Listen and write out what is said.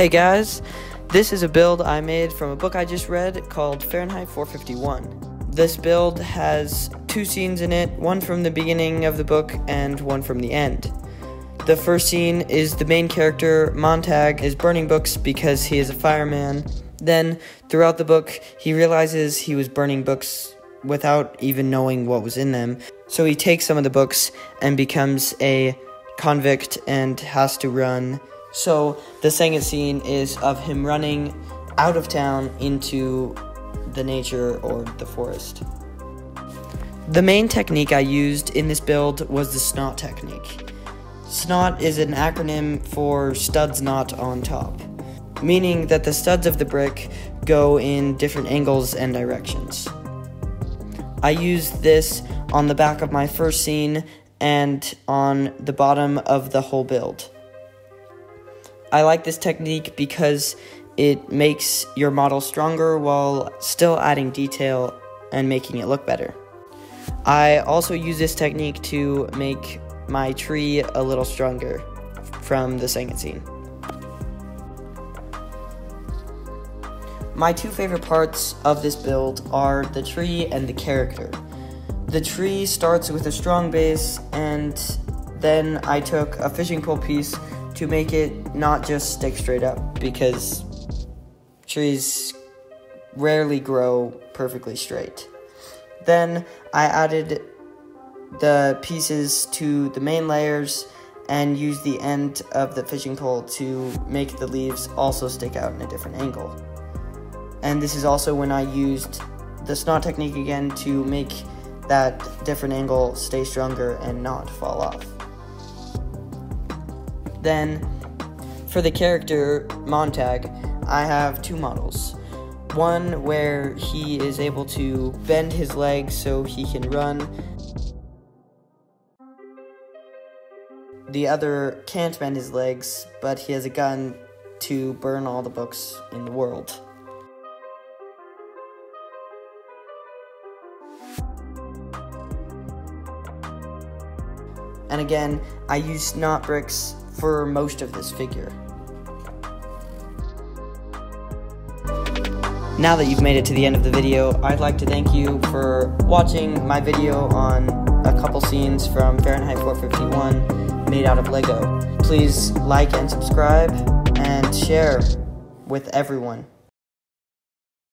Hey guys, this is a build I made from a book I just read called Fahrenheit 451. This build has two scenes in it, one from the beginning of the book and one from the end. The first scene is the main character, Montag, is burning books because he is a fireman. Then, throughout the book, he realizes he was burning books without even knowing what was in them. So he takes some of the books and becomes a convict and has to run so the second scene is of him running out of town into the nature or the forest. The main technique I used in this build was the SNOT technique. SNOT is an acronym for studs not on top, meaning that the studs of the brick go in different angles and directions. I used this on the back of my first scene and on the bottom of the whole build. I like this technique because it makes your model stronger while still adding detail and making it look better. I also use this technique to make my tree a little stronger from the second scene. My two favorite parts of this build are the tree and the character. The tree starts with a strong base and then I took a fishing pole piece to make it not just stick straight up because trees rarely grow perfectly straight. Then I added the pieces to the main layers and used the end of the fishing pole to make the leaves also stick out in a different angle. And this is also when I used the snot technique again to make that different angle stay stronger and not fall off. Then, for the character Montag, I have two models. One where he is able to bend his legs so he can run. The other can't bend his legs, but he has a gun to burn all the books in the world. And again, I used snot bricks for most of this figure. Now that you've made it to the end of the video, I'd like to thank you for watching my video on a couple scenes from Fahrenheit 451 made out of Lego. Please like and subscribe and share with everyone.